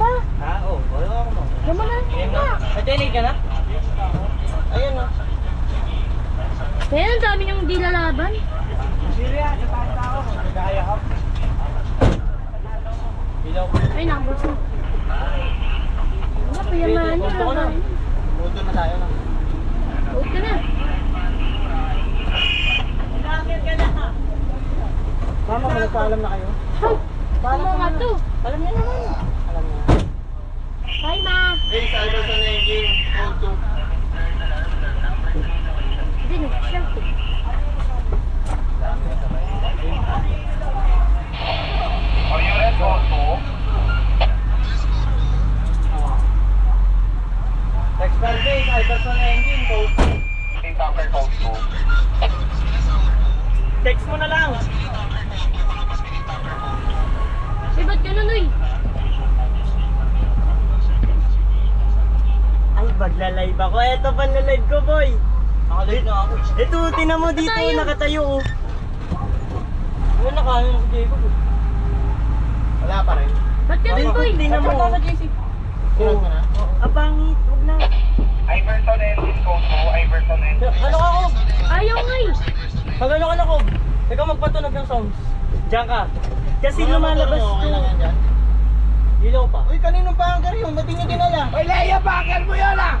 pa. Ha? Oo. Wala ako mo. Na. Game na. Natinig ka na? Ayun o. Kaya ang dami niyong di lalaban. Siriya, itaas na ako. Nagkaya ka. Ilaw ko. Ay, nakabos na. Wala, payamaan niyo. Punto ko na. Punto na tayo na. Huwag ka na. Mama, magpaalam na kayo. Ay, nga to? Alam niyo naman. Hi, ma. Hey, sa Iverson Engine, Code Hindi, nag-shout eh. Are you ready also? Text per day, Iverson Engine, Code Team Tucker Code 2. Text mo na lang. Eh, ba't ganun, uy? Ay, magla-live ako. Eto pa na live ko, boy. Naka-live na ako. Ito, tinan mo dito, Tayo. nakatayo, oh. Ano nakaano na si Diego? Wala pa rin. Ba't ganun, boy? Tingnan mo. Sa JC. Sinod ka na? Ah, pangit. Huwag na. Iverson Code 2, Iverson Engine. Ano ka, Kob? Ayaw nga eh. Pag ano ka na, Kob? Ikaw magpatunog ng sounds. Diyan ka. Kasi lumalabas to. Ilaw pa. Uy, kanino pa ang yung? Ba't hindi dinala? Uy, Leia, bakal mo yun ah!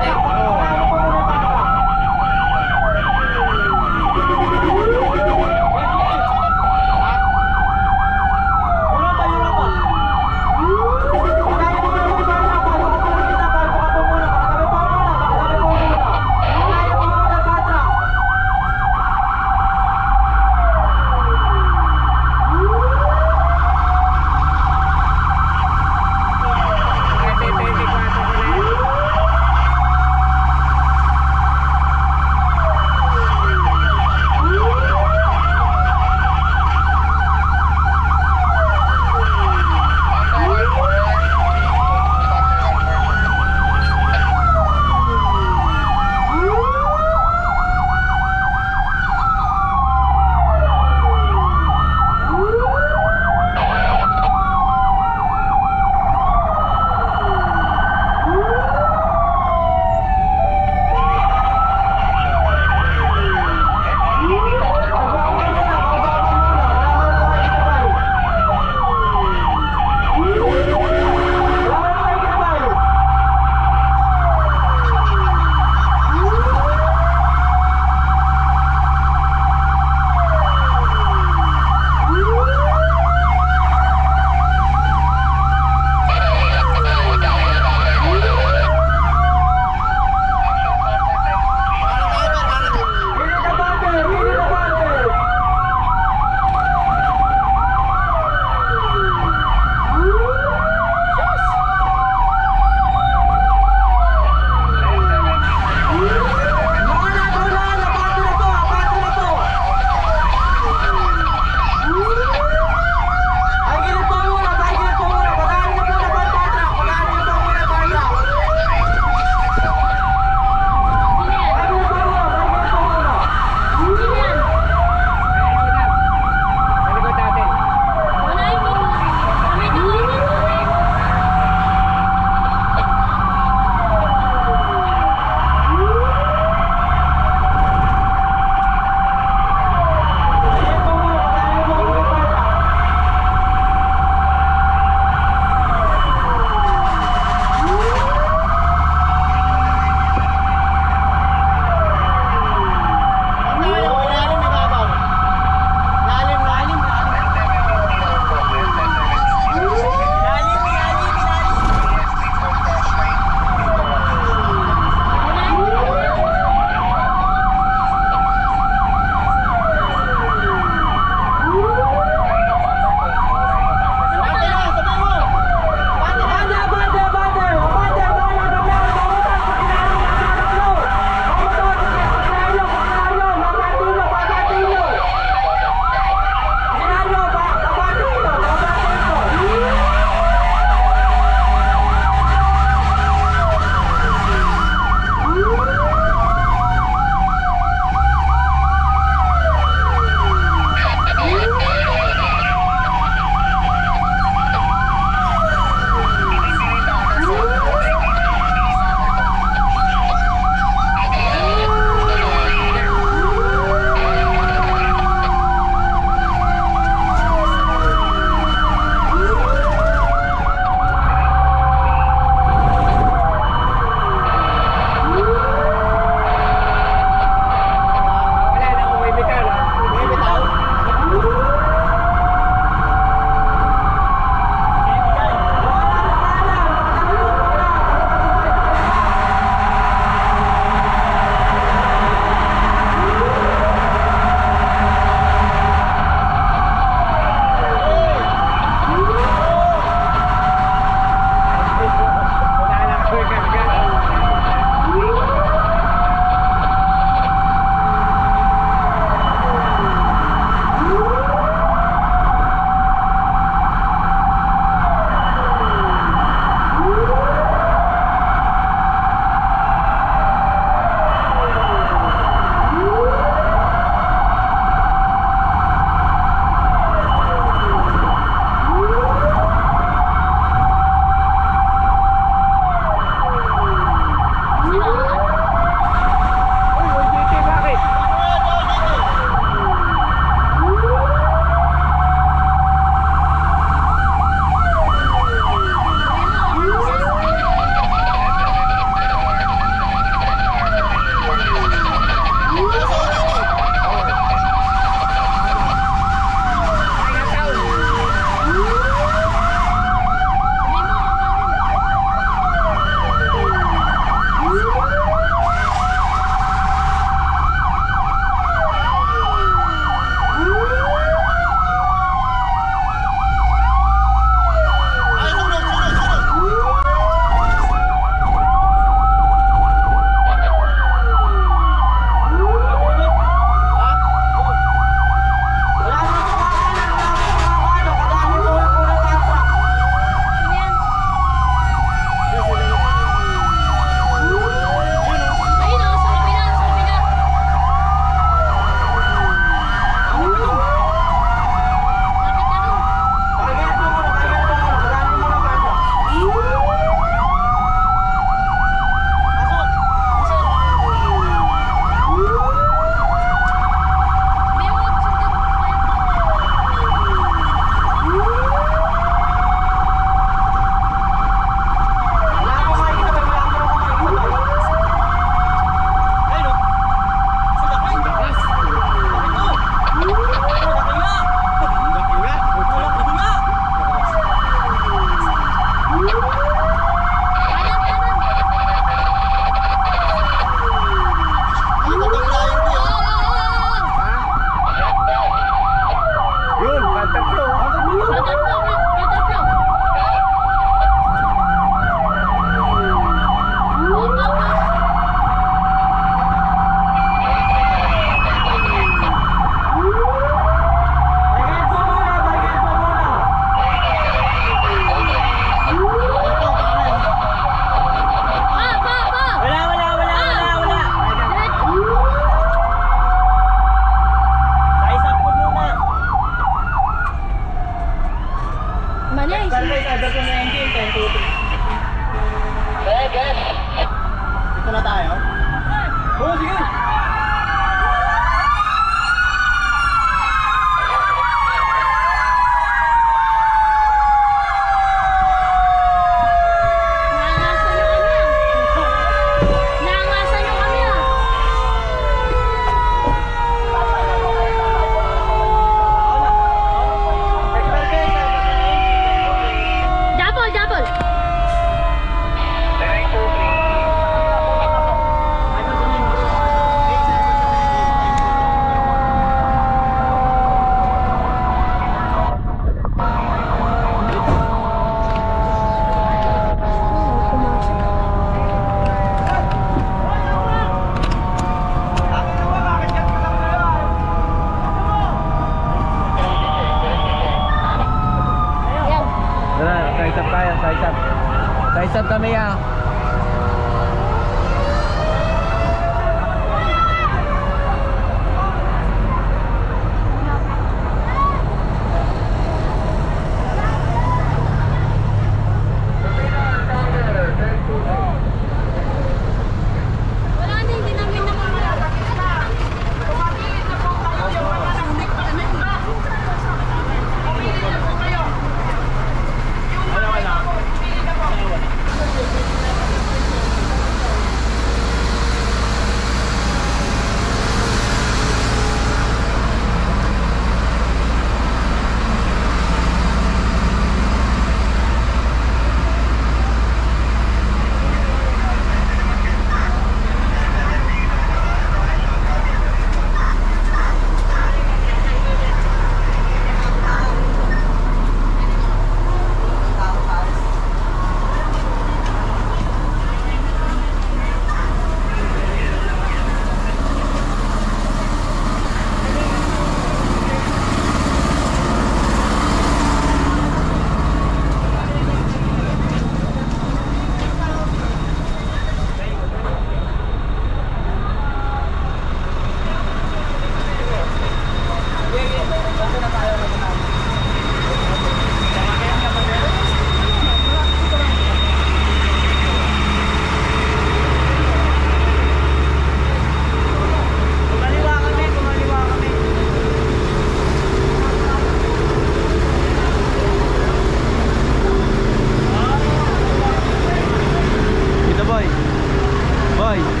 可以。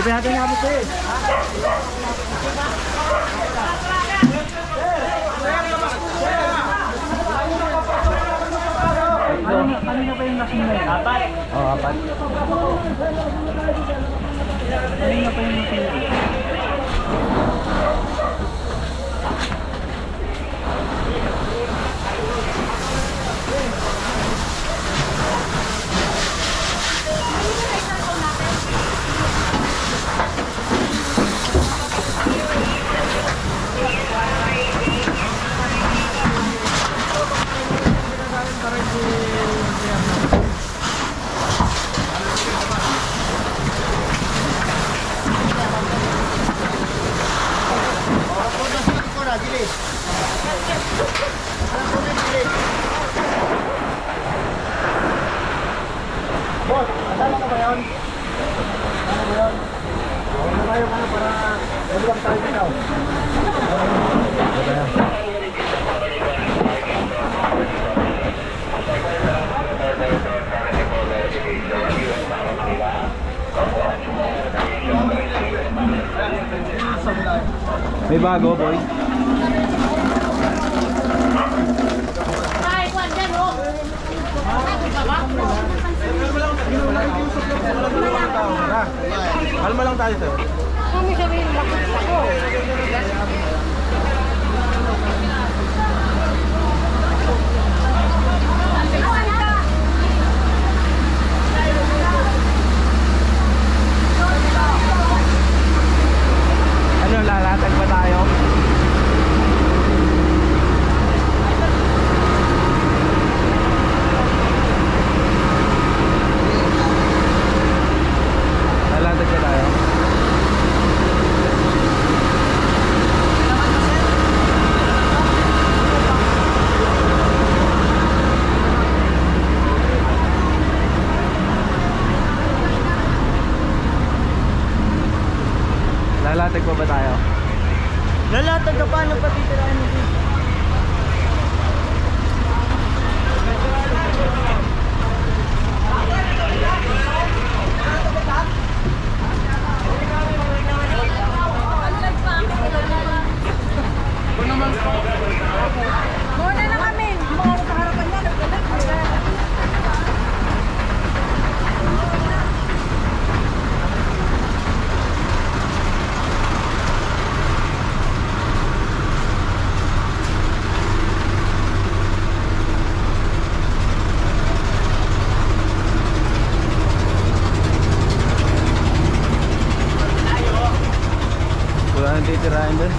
Di ba natin nabot eh? Kanina pa yung last mo na Apat. Oo, oh, apat. Kanina pa yung last mo May bago, boy. Ay, kwan dyan, oh. Kalma lang tayo, sir. Kami sabihin, lagot ako. Ano, lalatag ba tayo? Lalatag ba tayo? Lalatag pa ba tayo? Lalatag ka pa, ano pa titirahin mo dito? Muna na dit rijden.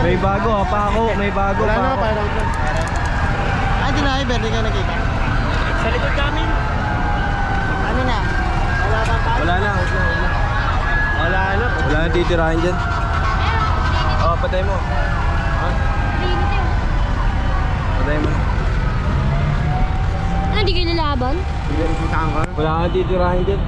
May bago ha, pa ako. May bago Wala pa na, ako. parang Ah, di na, Iber, di ka nakita. Sa likod namin. Ano na? Wala bang tayo? Wala na, wala na. Wala na. Wala na titirahin dyan. Oh, patay mo. Ha? Patay mo. Ano, hindi kayo lalaban? Wala na titirahin dyan.